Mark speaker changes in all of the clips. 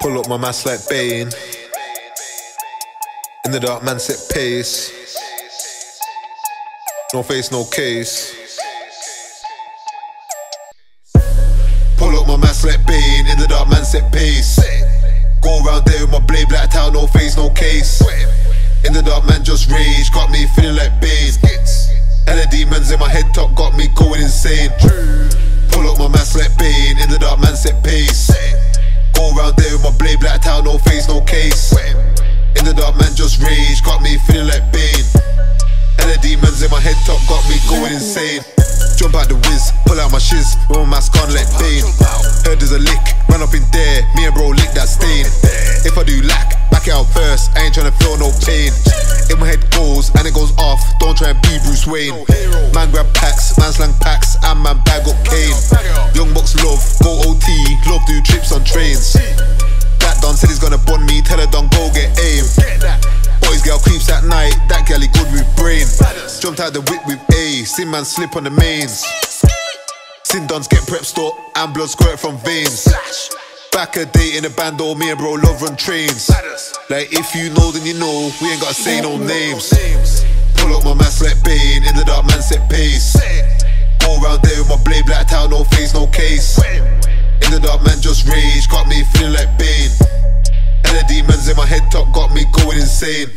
Speaker 1: Pull up my mask like Bane. In the dark, man set pace. No face, no case. Pull up my mask like Bane. In the dark, man set pace. Go around there with my blade blacked out, no face, no case. In the dark, man just rage. Got me feeling like Bane. Hella demons in my head top got me going insane. Pull up my mask like Bane. In the dark, man set face, no case. In the dark, man just rage, got me feeling like Bane. Hella demons in my head top got me going insane. Jump out the whiz, pull out my shiz, with my mask on like Bane. Heard there's a lick, run up in there, me and bro lick that stain. If I do lack, back it out first, I ain't tryna feel no pain. In my head goes, and it goes off, don't try and be Bruce Wayne. Man grab packs, man slang packs, and man bag up cane. Young box love, go OT, love do trips on trains. Said he's gonna bond me, tell her Don go get aim. Boys girl creeps at night, that girl he good with brain. Jumped out the whip with A, sin man slip on the mains. Sin dons get prep store and blood squirt from veins. Back a day in a band, oh me and bro love run trains. Like if you know, then you know, we ain't gotta say no names. Pull up my mask like Bane, in the dark man set pace. Go around there with my blade blacked out, no face, no case. In the dark man just rage, got me feeling like Bane. Head top got me going insane.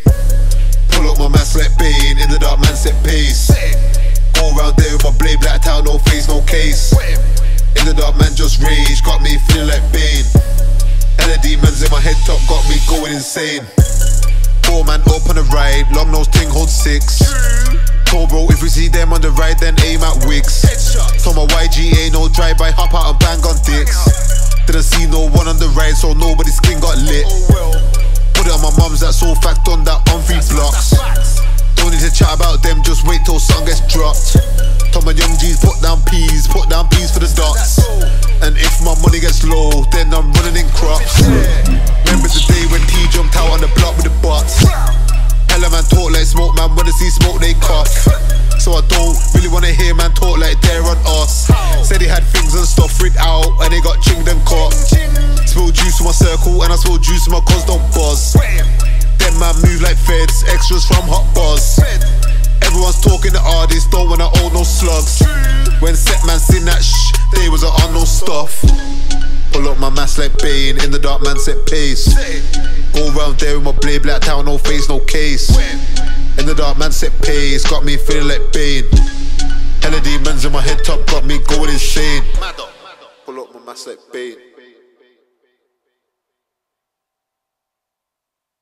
Speaker 1: Pull up my mask like Bane, in the dark man set pace. Go around there with my blade blacked out, no face, no case. In the dark man just rage, got me feeling like Bane. Hella demons in my head top got me going insane. Four man up on the right, long nose ting hold six. Told bro if we see them on the ride, then aim at wigs. Told my YG ain't no drive by, hop out and bang on dicks. Didn't see no one on the ride, so nobody's skin got lit. My mum's, that's all fact on that on three blocks. Don't need to chat about them, just wait till something gets dropped. Told my young G's put down peas, put down peas for the dots. And if my money gets low, then I'm running in crops. Remember the day when T jumped out on the block with the bots. Hella man talk like smoke, man. When they see smoke, they cough. So I don't really wanna hear man talk like they're on us. Said he had things and stuff rigged out, and they got chinged and caught. Spill juice in my circle, and I spill juice in my cause don't extras from hot buzz. Everyone's talking the artists, don't wanna own no slugs. When set man seen that shh, they was on no stuff. Pull up my mask like Bane, in the dark man set pace. Go round there with my blade blacked out, no face, no case. In the dark man set pace, got me feeling like Bane. Hella demons in my head top, got me going insane. Pull up my mask like Bane.